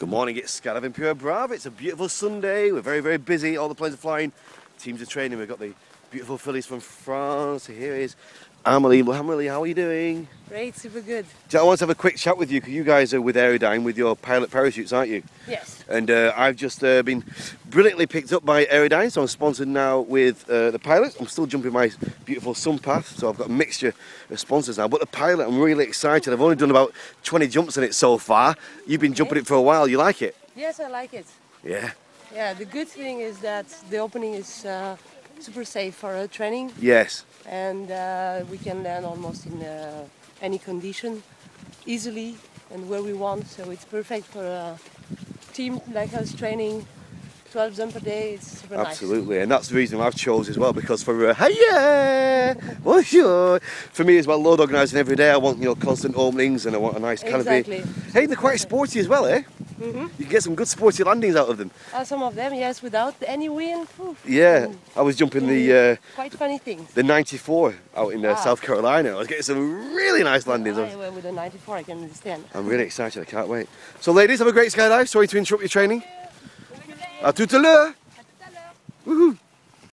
Good morning, it's Skydive Empuriabrava. It's a beautiful Sunday. We're very, very busy. All the planes are flying. Teams are training. We've got the beautiful fillies from France. Here is Amelie. Well, Amelie, how are you doing? Great, super good. I want to have a quick chat with you because you guys are with Aerodyne with your pilot parachutes, aren't you? Yes. And uh, I've just uh, been brilliantly picked up by Aerodyne, so I'm sponsored now with uh, the pilot. I'm still jumping my beautiful Sunpath, so I've got a mixture of sponsors now. But the pilot, I'm really excited. I've only done about 20 jumps in it so far. You've been jumping it for a while. You like it? Yes, I like it. Yeah. Yeah, the good thing is that the opening is uh, super safe for uh, training Yes. and uh, we can land almost in uh, any condition easily and where we want. So it's perfect for a team like us training 12 jump per day. It's super nice. Absolutely, and that's the reason I've chose as well because for uh, hey yeah, well sure, for me as well, load organising every day. I want you know constant openings and I want a nice canopy. Exactly. Hey, they're quite sporty as well, eh? Mhm. You get some good sporty landings out of them. Uh, some of them, yes, without any wind. Oof. Yeah, Mm. I was jumping the uh, Quite funny things. the 94 out in uh, Ah. South Carolina. I was getting some really nice landings. I, well, with the 94, I can understand. I'm really excited. I can't wait. So, ladies, have a great skydive. Sorry to interrupt your training. À tout à l'heure. Woohoo.